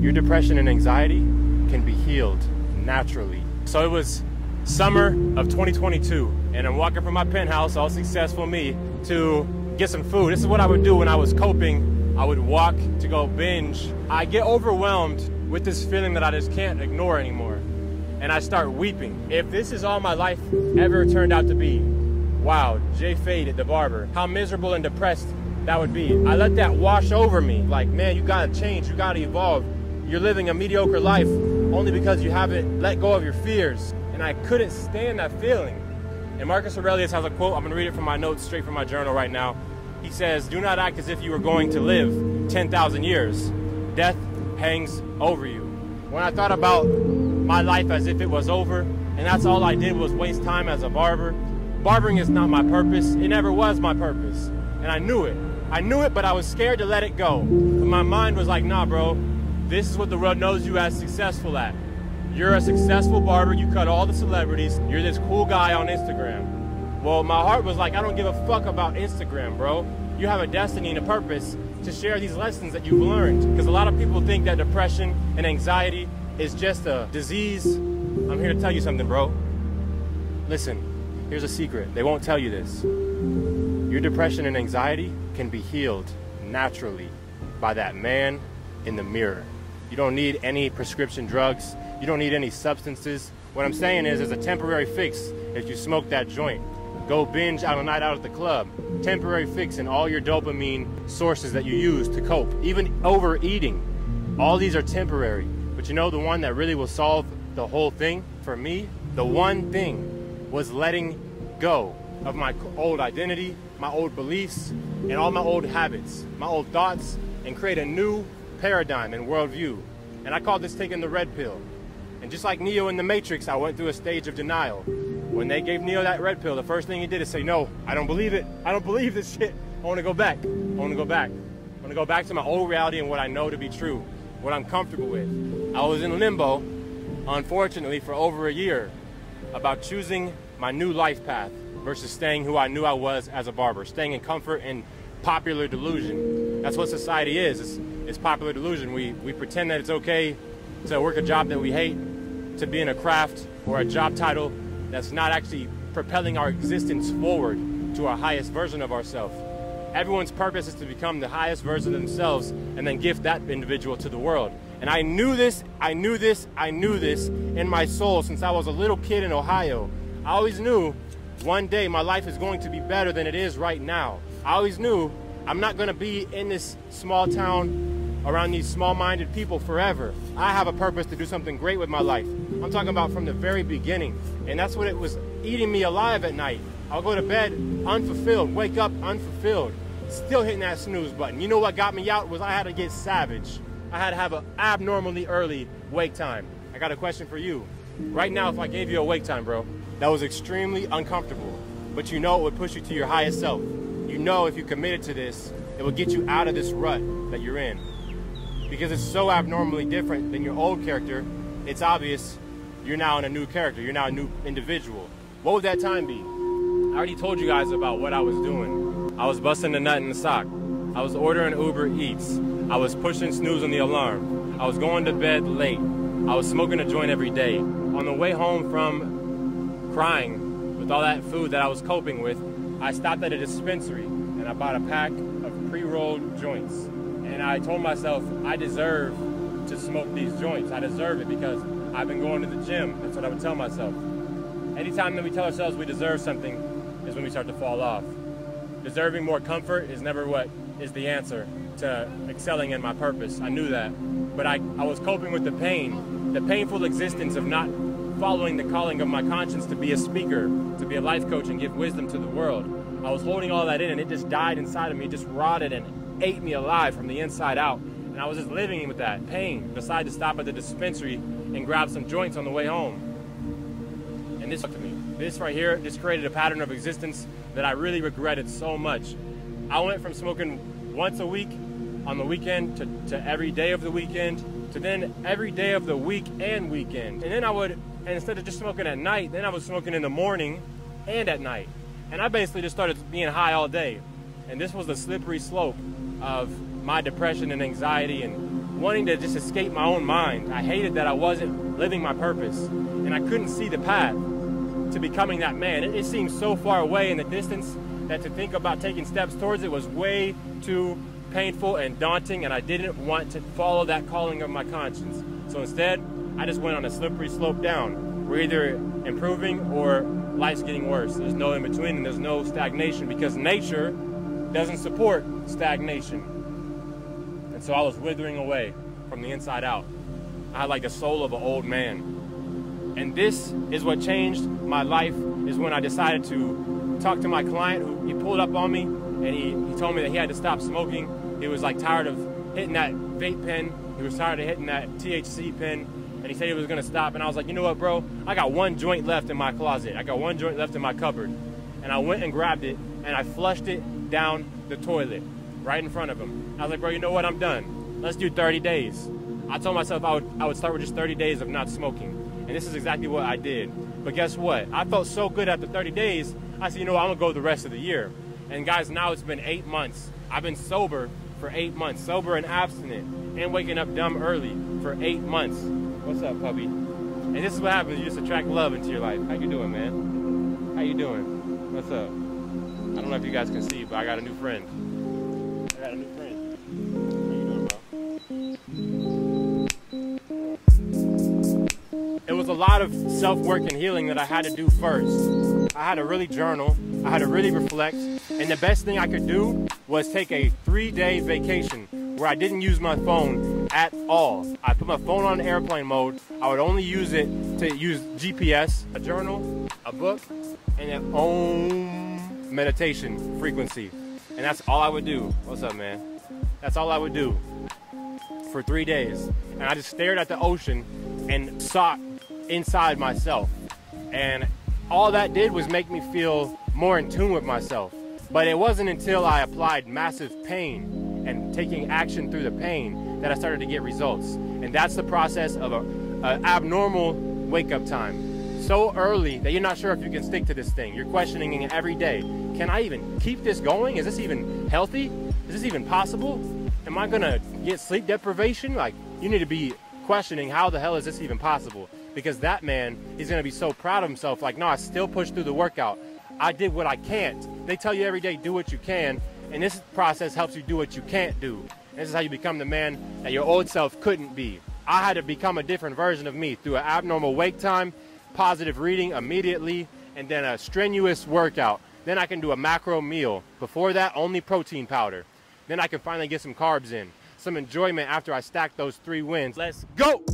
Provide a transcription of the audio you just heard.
Your depression and anxiety can be healed naturally. So it was summer of 2022, and I'm walking from my penthouse, all successful me, to get some food. This is what I would do when I was coping. I would walk to go binge. I get overwhelmed with this feeling that I just can't ignore anymore. And I start weeping. If this is all my life ever turned out to be, wow, Jay Fade at the barber, how miserable and depressed that would be. I let that wash over me. Like, man, you gotta change, you gotta evolve. You're living a mediocre life only because you haven't let go of your fears. And I couldn't stand that feeling. And Marcus Aurelius has a quote, I'm gonna read it from my notes straight from my journal right now. He says, Do not act as if you were going to live 10,000 years. Death hangs over you. When I thought about my life as if it was over, and that's all I did was waste time as a barber, barbering is not my purpose. It never was my purpose. And I knew it. I knew it, but I was scared to let it go. But my mind was like, nah, bro, this is what the world knows you as successful at. You're a successful barber, you cut all the celebrities, you're this cool guy on Instagram. Well, my heart was like, I don't give a fuck about Instagram, bro. You have a destiny and a purpose to share these lessons that you've learned. Because a lot of people think that depression and anxiety is just a disease. I'm here to tell you something, bro. Listen, here's a secret. They won't tell you this. Your depression and anxiety can be healed naturally by that man in the mirror. You don't need any prescription drugs. You don't need any substances. What I'm saying is, as a temporary fix, if you smoke that joint, go binge out a night out at the club, temporary fix in all your dopamine sources that you use to cope, even overeating. All these are temporary. But you know the one that really will solve the whole thing for me? The one thing was letting go of my old identity, my old beliefs, and all my old habits, my old thoughts, and create a new paradigm and worldview. And I call this taking the red pill. And just like Neo in the Matrix, I went through a stage of denial. When they gave Neo that red pill, the first thing he did is say, No, I don't believe it. I don't believe this shit. I want to go back. I want to go back. I want to go back to my old reality and what I know to be true, what I'm comfortable with. I was in limbo, unfortunately, for over a year about choosing my new life path versus staying who I knew I was as a barber, staying in comfort and popular delusion. That's what society is. It's, it's popular delusion. We, we pretend that it's okay to work a job that we hate, to be in a craft or a job title that's not actually propelling our existence forward to our highest version of ourselves. Everyone's purpose is to become the highest version of themselves and then gift that individual to the world. And I knew this, I knew this, I knew this in my soul since I was a little kid in Ohio. I always knew one day my life is going to be better than it is right now. I always knew I'm not going to be in this small town around these small minded people forever. I have a purpose to do something great with my life. I'm talking about from the very beginning. And that's what it was eating me alive at night. I'll go to bed unfulfilled, wake up unfulfilled, still hitting that snooze button. You know what got me out was I had to get savage. I had to have an abnormally early wake time. I got a question for you. Right now, if I gave you a wake time, bro, that was extremely uncomfortable, but you know it would push you to your highest self. You know if you committed to this, it will get you out of this rut that you're in. Because it's so abnormally different than your old character, it's obvious you're now in a new character. You're now a new individual. What would that time be? I already told you guys about what I was doing. I was busting the nut in the sock. I was ordering Uber Eats. I was pushing snooze on the alarm. I was going to bed late. I was smoking a joint every day. On the way home from crying with all that food that I was coping with, I stopped at a dispensary and I bought a pack of pre-rolled joints. And I told myself, I deserve to smoke these joints. I deserve it because I've been going to the gym. That's what I would tell myself. Anytime that we tell ourselves we deserve something is when we start to fall off. Deserving more comfort is never what is the answer to excelling in my purpose. I knew that. But I, I was coping with the pain, the painful existence of not following the calling of my conscience to be a speaker, to be a life coach and give wisdom to the world. I was holding all that in and it just died inside of me, it just rotted and ate me alive from the inside out. And I was just living with that pain. Decided to stop at the dispensary and grab some joints on the way home. And this to me. This right here, this created a pattern of existence that I really regretted so much. I went from smoking once a week on the weekend to, to every day of the weekend to then every day of the week and weekend. And then I would, instead of just smoking at night, then I was smoking in the morning and at night. And I basically just started being high all day. And this was the slippery slope of my depression and anxiety and wanting to just escape my own mind. I hated that I wasn't living my purpose, and I couldn't see the path to becoming that man. It, it seemed so far away in the distance that to think about taking steps towards it was way too painful and daunting, and I didn't want to follow that calling of my conscience. So instead, I just went on a slippery slope down. We're either improving or life's getting worse. There's no in between and there's no stagnation because nature doesn't support stagnation. And so I was withering away from the inside out. I had like the soul of an old man. And this is what changed my life is when I decided to talk to my client who he pulled up on me and he, he told me that he had to stop smoking. He was like tired of hitting that vape pen. He was tired of hitting that THC pen and he said he was gonna stop. And I was like, you know what, bro? I got one joint left in my closet. I got one joint left in my cupboard. And I went and grabbed it and I flushed it down the toilet right in front of him. I was like, bro, you know what? I'm done. Let's do 30 days. I told myself I would, I would start with just 30 days of not smoking. And this is exactly what I did. But guess what? I felt so good after 30 days, I said, you know what? I'm gonna go the rest of the year. And guys, now it's been eight months. I've been sober for eight months, sober and abstinent, and waking up dumb early for eight months. What's up, puppy? And this is what happens. You just attract love into your life. How you doing, man? How you doing? What's up? I don't know if you guys can see, but I got a new friend. I got a new friend. It was a lot of self-work and healing that I had to do first. I had to really journal. I had to really reflect. And the best thing I could do was take a three-day vacation where I didn't use my phone at all. I put my phone on airplane mode. I would only use it to use GPS, a journal, a book, and an om meditation frequency. And that's all I would do. What's up, man? That's all I would do for three days. And I just stared at the ocean and sought inside myself. And all that did was make me feel more in tune with myself. But it wasn't until I applied massive pain and taking action through the pain that I started to get results. And that's the process of a, a abnormal wake up time. So early that you're not sure if you can stick to this thing. You're questioning it every day. Can I even keep this going? Is this even healthy? Is this even possible? Am I gonna get sleep deprivation? Like, you need to be questioning how the hell is this even possible? Because that man, is gonna be so proud of himself. Like, no, I still pushed through the workout. I did what I can't. They tell you every day, do what you can. And this process helps you do what you can't do. And this is how you become the man that your old self couldn't be. I had to become a different version of me through an abnormal wake time, positive reading immediately, and then a strenuous workout. Then I can do a macro meal. Before that, only protein powder. Then I can finally get some carbs in. Some enjoyment after I stack those three wins. Let's go!